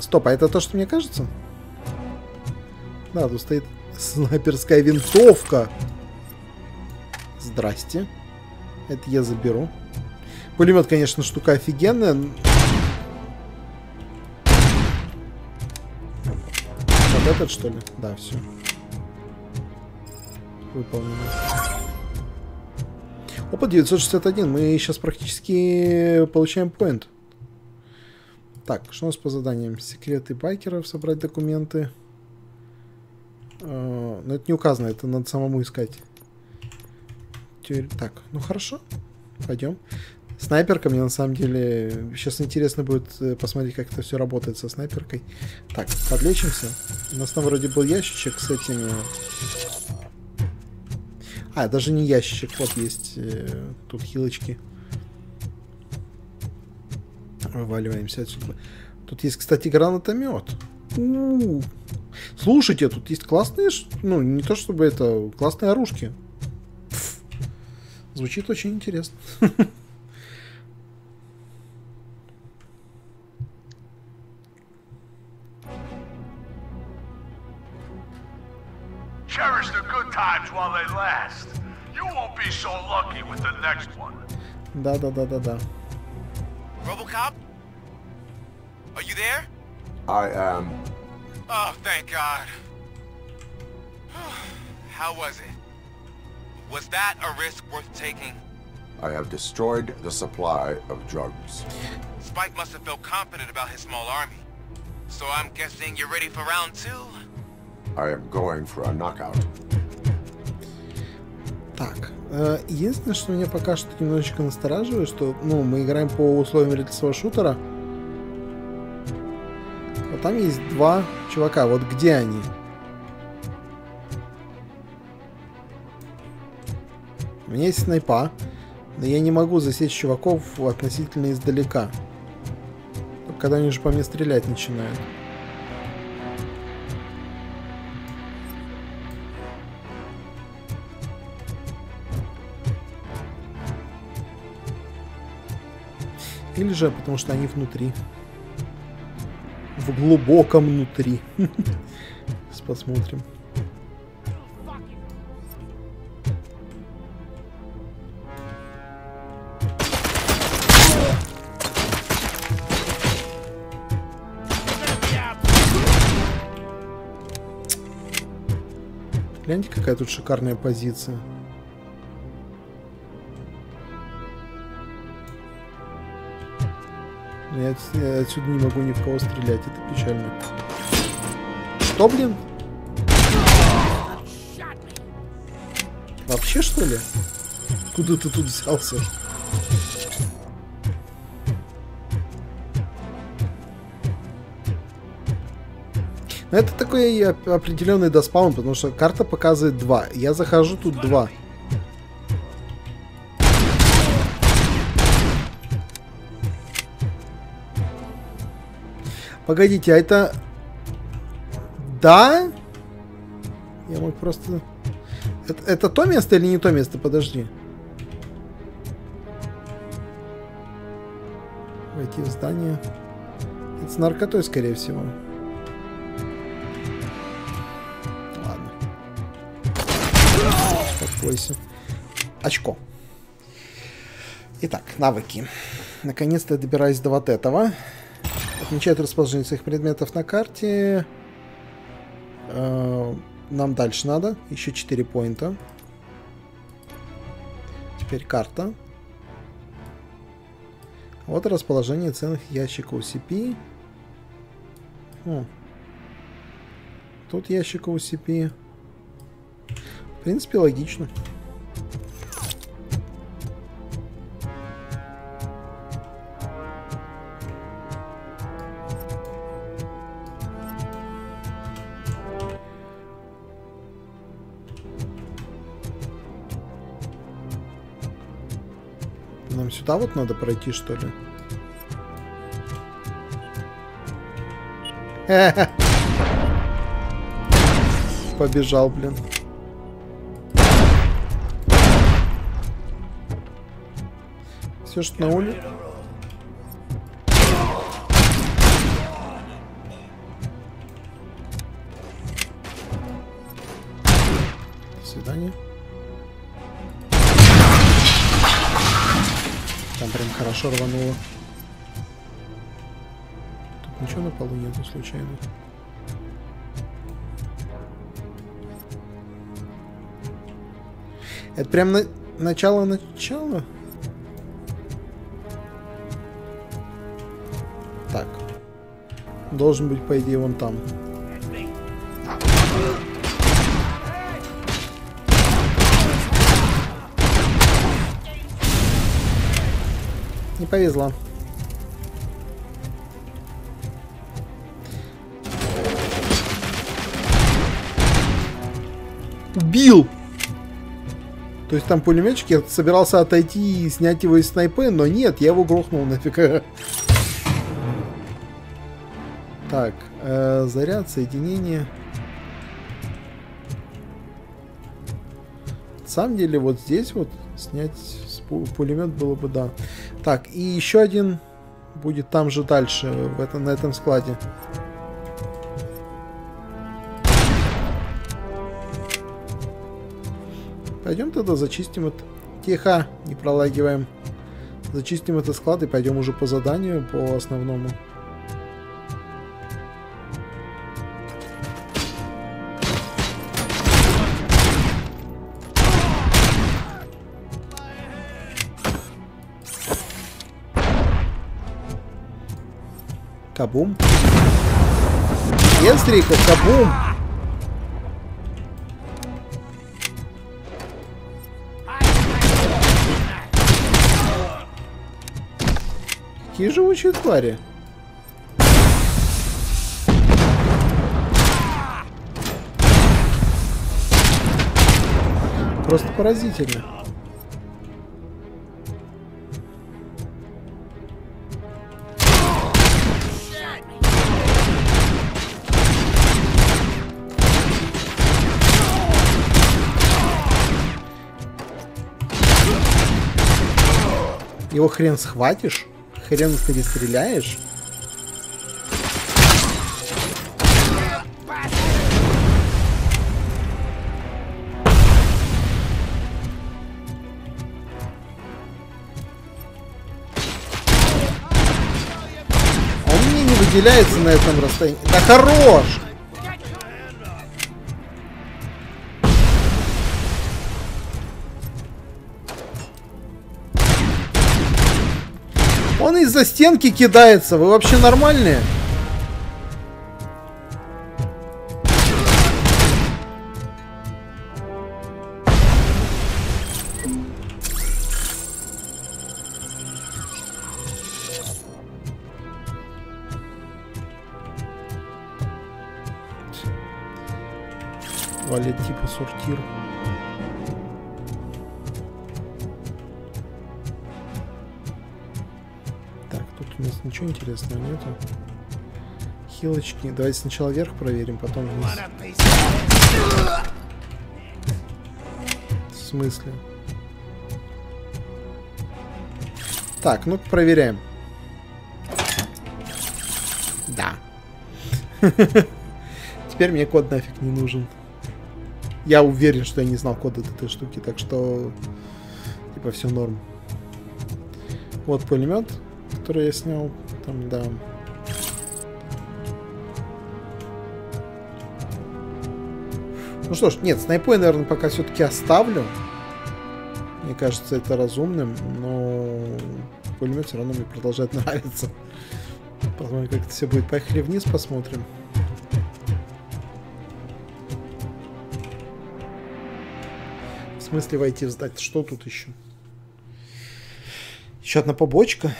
Стоп, а это то, что мне кажется? Да, тут стоит снайперская винтовка. Здрасте. Это я заберу. Пулемет, конечно, штука офигенная. Вот этот, что ли? Да, все. Выполнено. Опа, 961. Мы сейчас практически получаем поинт. Так, что у нас по заданиям? Секреты байкеров, собрать документы. Э, Но это не указано, это надо самому искать. Так, ну хорошо. Пойдем. Снайперка мне на самом деле сейчас интересно будет э, посмотреть, как это все работает со снайперкой. Так, подлечимся. У нас там вроде был ящичек с этими. А, даже не ящичек, вот есть э, тут хилочки. Вываливаемся отсюда. Тут есть, кстати, гранатомет. У-у-у. Слушайте, тут есть классные, ну, не то чтобы это, классные оружки. Пф. Звучит очень интересно. Cherish the times while they last. You won't be so lucky with the next one. Да-да-да-да-да. Robocop? Are you there? I am. Oh, thank God. How was it? Was that a risk worth taking? I have destroyed the supply of drugs. Spike must have felt confident about his small army. So I'm guessing you're ready for round two? I am going for a knockout. Так, э, единственное, что меня пока что немножечко настораживает, что, ну, мы играем по условиям рельсового шутера. Вот там есть два чувака, вот где они? У меня есть снайпа, но я не могу засечь чуваков относительно издалека. Когда они уже по мне стрелять начинают. Или же потому что они внутри. В глубоком внутри. Сейчас посмотрим. Гляньте, какая тут шикарная позиция. Я, отс- я отсюда не могу ни в кого стрелять, это печально. Что, блин? Вообще, что ли? Куда ты тут взялся? Ну, Это такой определенный доспаун, потому что карта показывает 2. Я захожу, тут 2. Погодите, а это... Да? Я мог просто... Это, это то место или не то место? Подожди. Войти в здание. Это с наркотой, скорее всего. Ладно. Успокойся. Очко. Итак, навыки. Наконец-то я добираюсь до вот этого. Отмечает расположение своих предметов на карте. Э, Нам дальше надо. Еще 4 поинта. Теперь карта. Вот расположение ценных ящиков CP. О. Тут ящиков CP. В принципе, логично. Сюда вот надо пройти, что ли? Побежал, блин. Все, что на улице. До свидания. Там прям хорошо рвануло. Тут ничего на полу нету случайно. Это прям на... начало-начало? Так. Должен быть, по идее, вон там. Повезло. Убил! То есть там пулеметчик, я собирался отойти и снять его из снайпы, но нет, я его грохнул нафиг. Так, э, заряд, соединение. На самом деле, вот здесь вот снять пулемет было бы да. Так, и еще один будет там же дальше, в этом, на этом складе. Пойдем тогда зачистим это. Тихо, не пролагиваем. Зачистим этот склад и пойдем уже по заданию, по основному. Кабум. Естрика, кабум. Какие живучие твари. Просто поразительно. Его хрен схватишь? Хрен перестреляешь? А он мне не выделяется на этом расстоянии. Да хорош! Из-за стенки кидается. Вы вообще нормальные? Валит типа сортир. Ничего интересного нету. Хилочки. Давайте сначала вверх проверим, потом вниз. В смысле? Так, ну проверяем. Да. Теперь мне код нафиг не нужен. Я уверен, что я не знал код этой штуки, так что типа все норм. Вот пулемет, который я снял. Там, да. Ну что ж, нет, снайпу я, наверное, пока все-таки оставлю. Мне кажется, это разумным, но пулемет все равно мне продолжает нравиться. Посмотрим, как это все будет. Поехали вниз, посмотрим. В смысле войти в здание? Что тут еще? Еще одна побочка.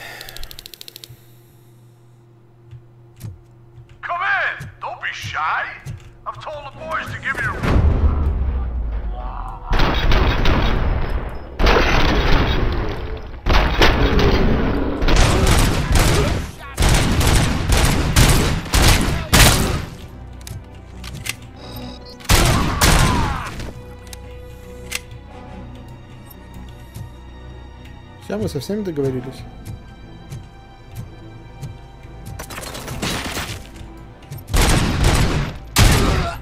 Все, мы со всеми договорились.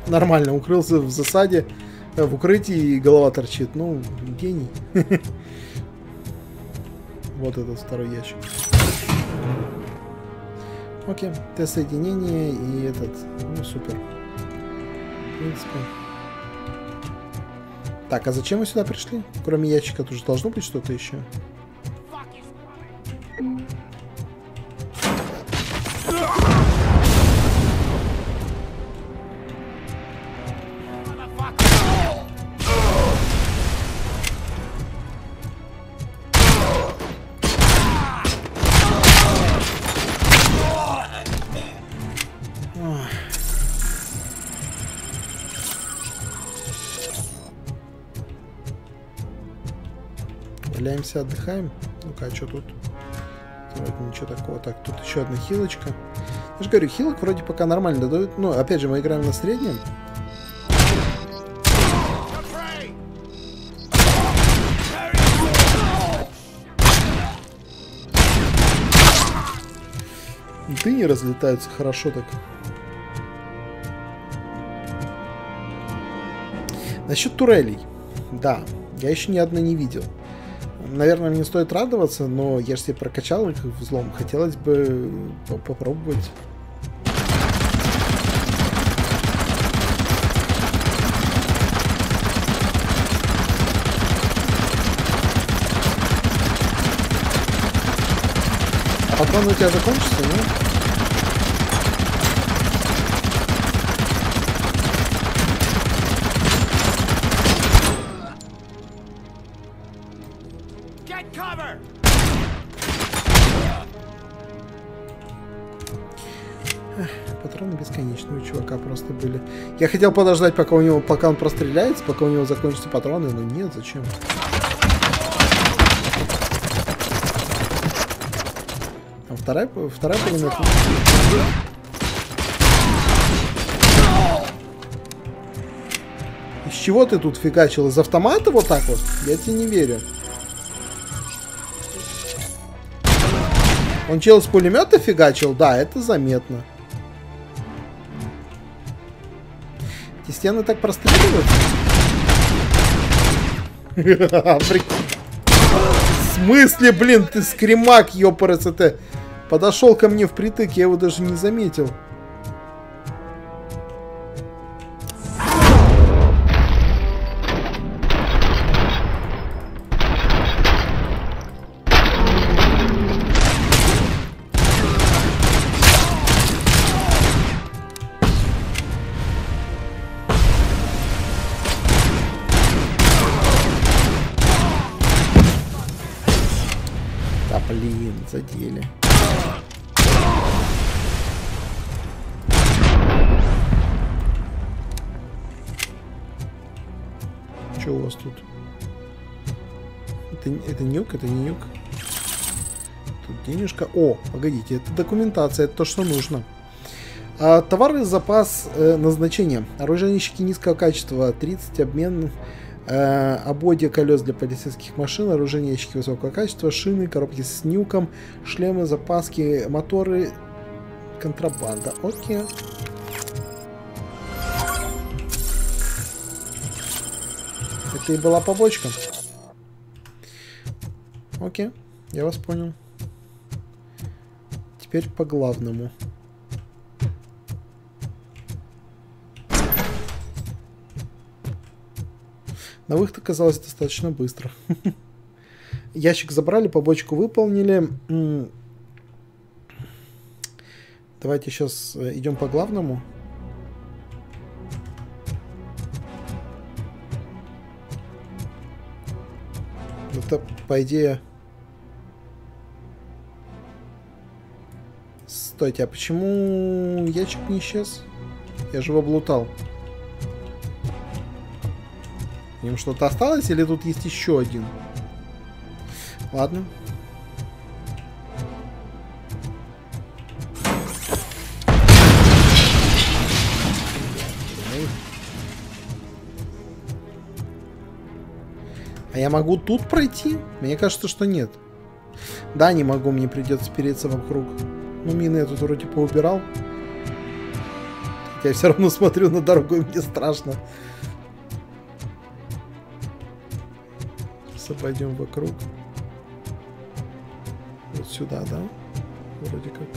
Нормально, укрылся в засаде, в укрытии и голова торчит. Ну, гений. Вот этот второй ящик. Окей, тест соединения и этот. Ну, супер. В принципе. Так, а зачем мы сюда пришли? Кроме ящика тут же должно быть что-то еще. Валяемся, отдыхаем. Ну-ка, а что тут? Вроде ничего такого. Так, тут еще одна хилочка. Я же говорю, хилок вроде пока нормально дают. Ну, опять же, мы играем на среднем. Дыни разлетаются хорошо так. Насчет турелей. Да, я еще ни одной не видел. Наверное, мне стоит радоваться, но я же себе прокачал их взлом. Хотелось бы по- попробовать. А патроны у тебя закончатся, нет? Я хотел подождать, пока у него, пока он простреляется, пока у него закончатся патроны, но нет, зачем? А вторая, вторая пулемет. Из чего ты тут фигачил? Из автомата вот так вот? Я тебе не верю. Он чел с пулемета фигачил? Да, это заметно. Стены так простреливаются? В смысле, блин, ты скримак, ёпарасоте. Подошел ко мне впритык, я его даже не заметил. Денежка. О, погодите, это документация, это то, что нужно. А, товары запас э, назначения. Оружейнички низкого качества. 30 обмен э, ободья колес для полицейских машин, ящики высокого качества, шины, коробки с нюком, шлемы, запаски, моторы, контрабанда. Окей. Это и была побочка. Окей, я вас понял. Теперь по главному. На выход оказалось достаточно быстро. Ящик забрали, побочку выполнили. Давайте сейчас э, идем по главному. Это, по идее... Стойте, а почему ящик не исчез? Я же его облутал. Нем что-то осталось или тут есть еще один? Ладно. А я могу тут пройти? Мне кажется, что нет. Да, не могу, мне придется переться вокруг. Ну, мины я тут вроде поубирал. Я все равно смотрю на дорогу, и мне страшно. Сейчас обойдем вокруг. Вот сюда, да? Вроде как.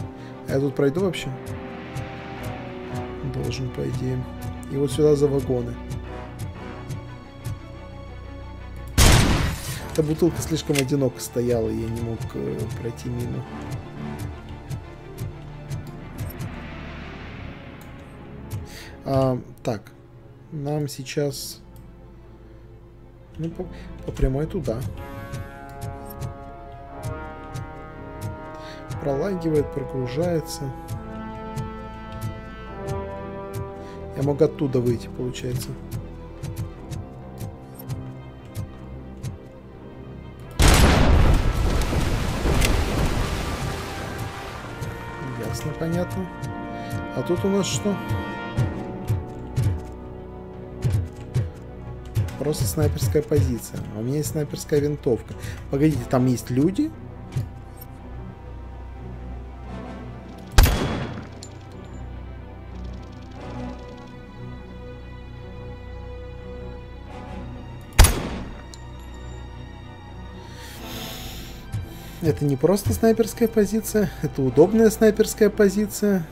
А я тут пройду вообще? Должен, по идее. И вот сюда за вагоны. Эта бутылка слишком одиноко стояла, и я не мог э, пройти мимо. А, так, нам сейчас... Ну, по, по прямой туда. Пролагивает, прогружается. Я мог оттуда выйти, получается. Ясно, понятно. А тут у нас что? Просто снайперская позиция. А у меня есть снайперская винтовка. Погодите, там есть люди? Это не просто снайперская позиция, это удобная снайперская позиция.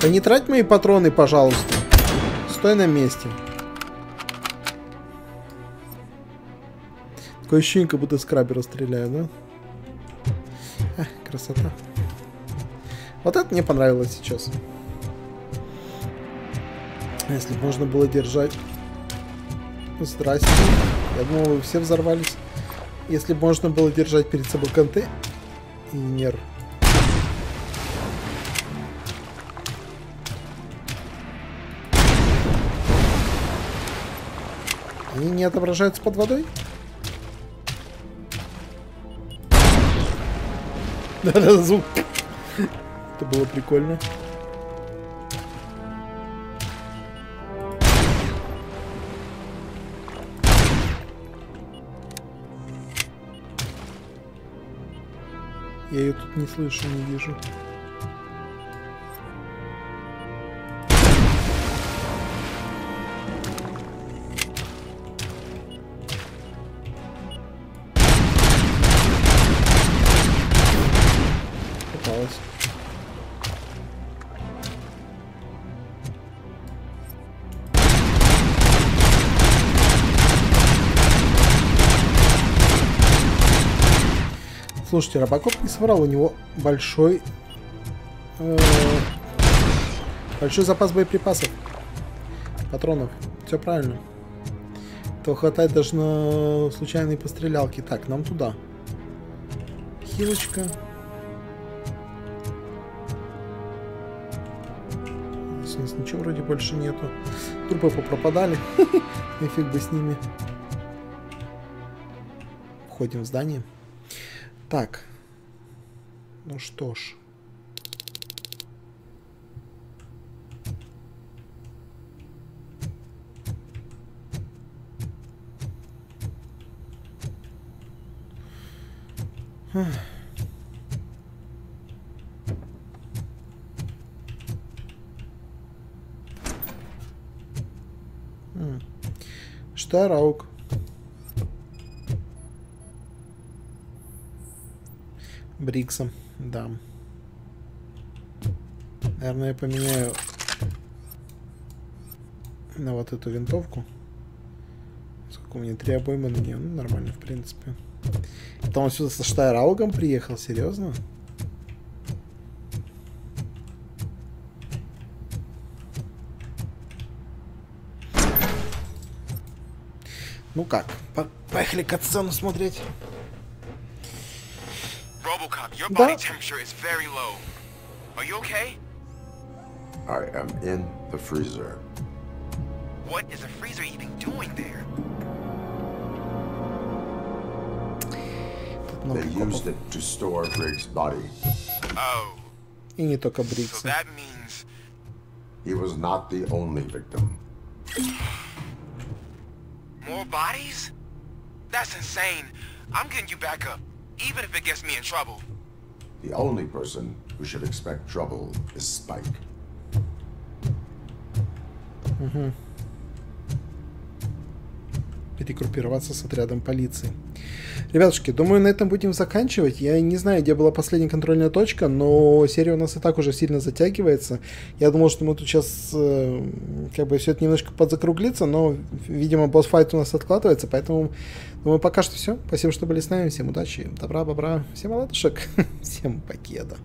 Да не трать мои патроны, пожалуйста. Стой на месте. Такое ощущение, как будто скрабера стреляю, да? Ах, красота. Вот это мне понравилось сейчас. Если можно было держать... Здрасте. Я думал, вы все взорвались. Если можно было держать перед собой конте... отображаются под водой? Да-да, звук. Это было прикольно. Я ее тут не слышу, не вижу. Слушайте, Робокоп не соврал, у него большой... э, большой запас боеприпасов. Патронов. Все правильно. То хватает даже на случайные пострелялки. Так, нам туда. Хилочка. Здесь у нас ничего вроде больше нету. Трупы попропадали. Нафиг бы с ними. Входим в здание. Так. Ну что ж. Ах. М. Бриксом, да. Наверное, я поменяю на вот эту винтовку. Сколько у меня? Три обоймы на нее. Ну, нормально, в принципе. Это он сюда со Штайраугом приехал? Серьезно? Ну как, по- поехали катсцену смотреть. Robocop, your Да. body temperature is very low. Are you okay? I am in the freezer. What is the freezer even doing there? Тут много They копов. used it to store Briggs' body. Oh, И не только so Брикса. that means He was not the only victim. more bodies? That's insane. I'm getting you back up, even if it gets me in trouble. The only person who should expect trouble is Spike. перегруппироваться с отрядом полиции. Ребятушки, думаю, на этом будем заканчивать. Я не знаю, где была последняя контрольная точка, но серия у нас и так уже сильно затягивается. Я думал, что мы тут сейчас э, как бы все это немножко подзакруглится, но, видимо, босс-файт у нас откладывается, поэтому думаю, пока что все. Спасибо, что были с нами. Всем удачи, добра, бобра, всем ладушек, всем покеда.